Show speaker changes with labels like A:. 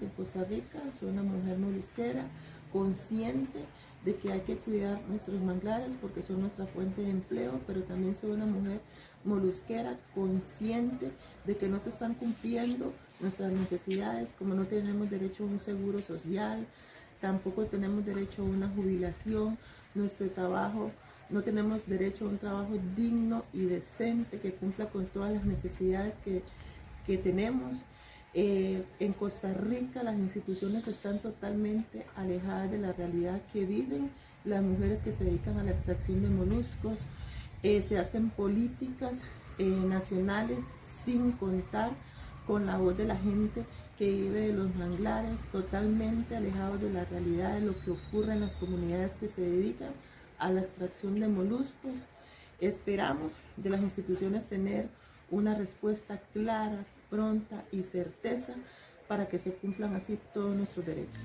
A: en Costa Rica, soy una mujer molusquera, consciente de que hay que cuidar nuestros manglares porque son nuestra fuente de empleo, pero también soy una mujer molusquera consciente de que no se están cumpliendo nuestras necesidades, como no tenemos derecho a un seguro social, tampoco tenemos derecho a una jubilación, nuestro trabajo, no tenemos derecho a un trabajo digno y decente que cumpla con todas las necesidades que, que tenemos. Eh, en Costa Rica las instituciones están totalmente alejadas de la realidad que viven las mujeres que se dedican a la extracción de moluscos. Eh, se hacen políticas eh, nacionales sin contar con la voz de la gente que vive de los manglares, totalmente alejados de la realidad de lo que ocurre en las comunidades que se dedican a la extracción de moluscos. Esperamos de las instituciones tener una respuesta clara, pronta y certeza para que se cumplan así todos nuestros derechos.